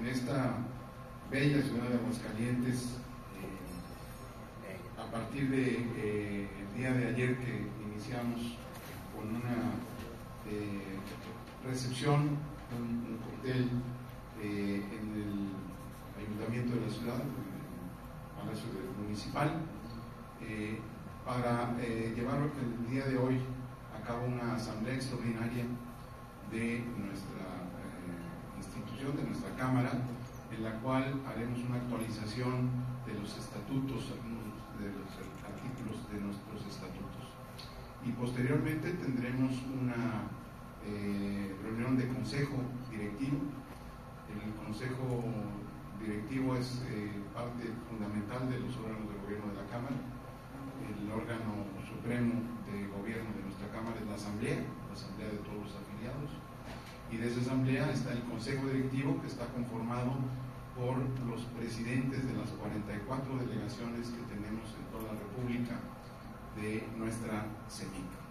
en esta bella ciudad de Aguascalientes, a partir del de, el día de ayer que iniciamos con una recepción, un, un cóctel en el ayuntamiento de la ciudad, el Palacio Municipal, eh, para eh, llevar el día de hoy a cabo una asamblea extraordinaria de nuestra eh, de nuestra Cámara, en la cual haremos una actualización de los estatutos, de los artículos de nuestros estatutos. Y posteriormente tendremos una reunión de consejo directivo. El consejo directivo es parte fundamental de los órganos de gobierno de la Cámara el órgano supremo de gobierno de nuestra Cámara es la Asamblea, la Asamblea de todos los afiliados. Y de esa Asamblea está el Consejo Directivo, que está conformado por los presidentes de las 44 delegaciones que tenemos en toda la República de nuestra CEMIC.